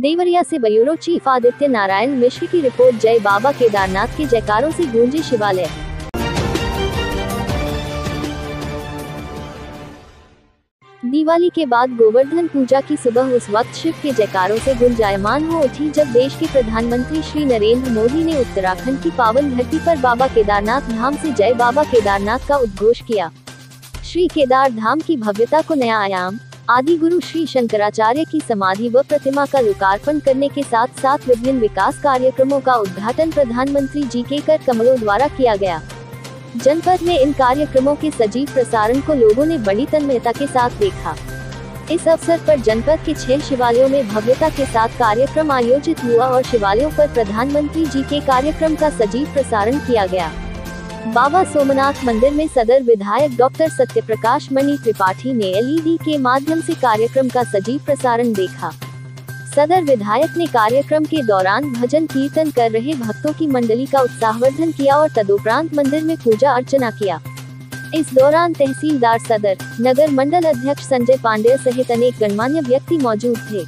देवरिया से bureau chief Aditya Narayan Mishra की report, जय बाबा केदारनाथ के जयकारों से गूंजे शिवालय। दिवाली के बाद गोवर्धन पूजा की सुबह उस वक्त शिव के जयकारों से गुंजायमान हो उठी, जब देश के प्रधानमंत्री श्री नरेंद्र मोदी ने उत्तराखंड की पावन धरती पर बाबा केदारनाथ धाम से जय बाबा केदारनाथ का उद्घोष किया। श्री केदार धाम की भव्यता को नया आयाम आदि गुरु श्री शंकराचार्य की समाधि व प्रतिमा का लोकार्पण करने के साथ साथ विभिन्न विकास कार्यक्रमों का उद्घाटन प्रधानमंत्री जी के कर कमलों द्वारा किया गया। जनपद में इन कार्यक्रमों के सजीव प्रसारण को लोगों ने बड़ी तन्मयता के साथ देखा। इस अवसर पर जनपद के छह शिवालयों में भव्यता के साथ कार्यक्रम आयोजित हुआ और शिवालयों पर प्रधानमंत्री जी के कार्यक्रम का सजीव प्रसारण किया गया। बाबा सोमनाथ मंदिर में सदर विधायक डॉक्टर सत्य प्रकाश मणि त्रिपाठी ने एलईडी के माध्यम से कार्यक्रम का सजीव प्रसारण देखा। सदर विधायक ने कार्यक्रम के दौरान भजन कीर्तन कर रहे भक्तों की मंडली का उत्साहवर्धन किया और तदुपरांत मंदिर में पूजा अर्चना किया। इस दौरान तहसीलदार सदर, नगर मंडल अध्यक्ष संजय पांडे सहित अनेक गणमान्य व्यक्ति मौजूद थे।